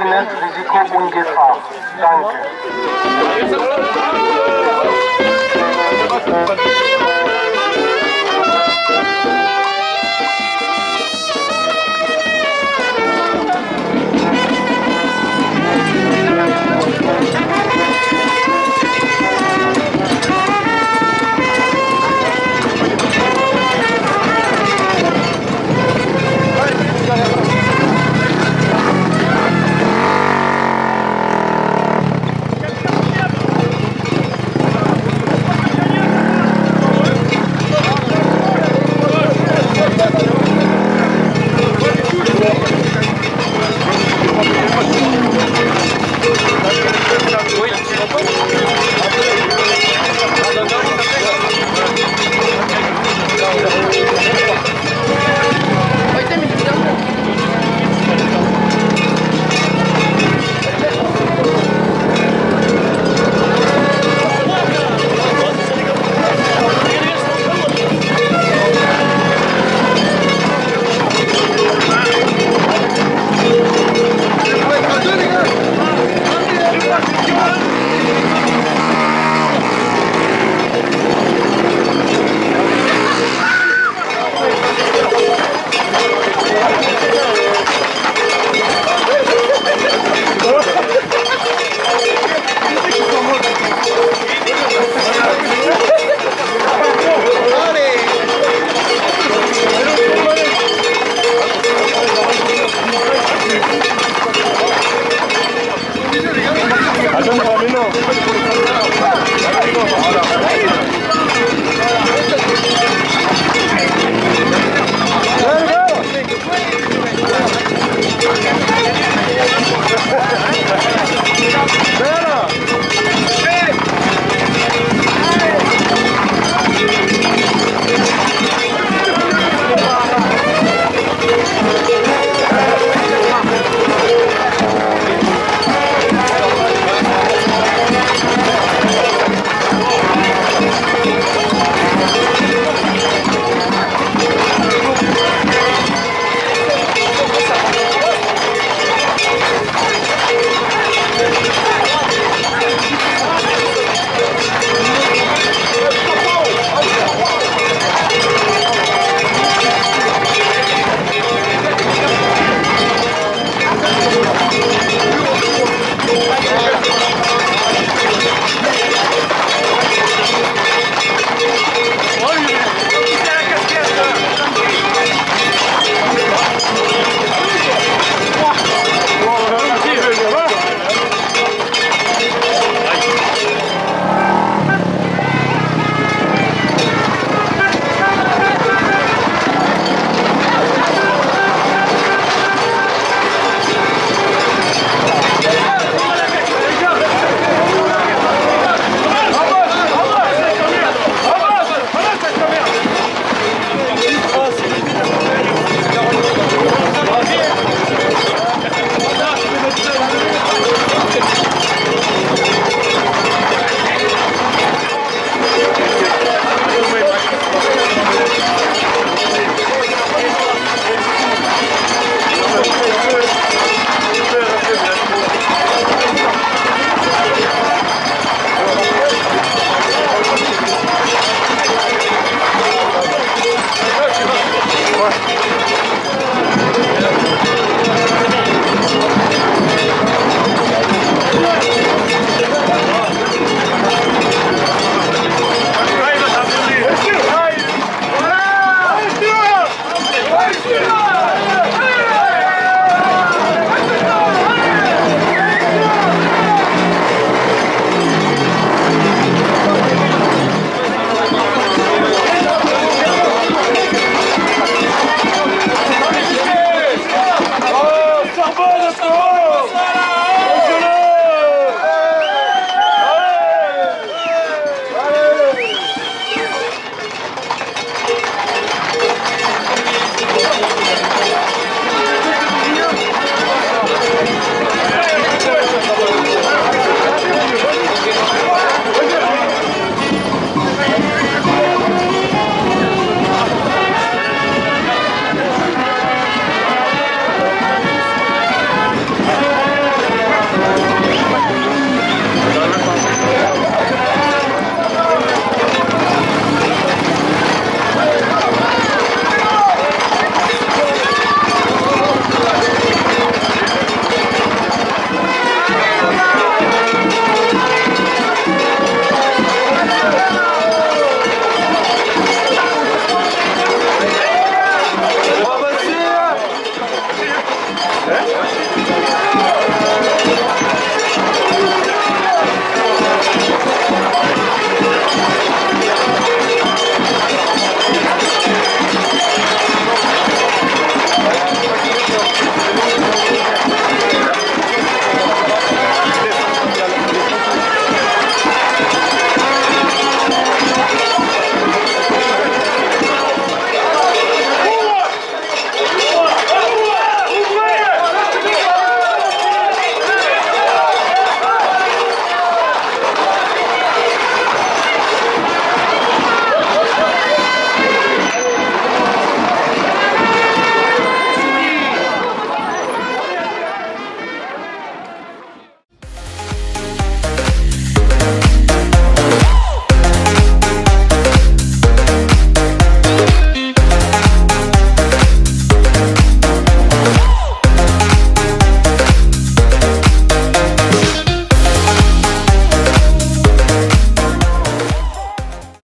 eigenes Risiko und Danke.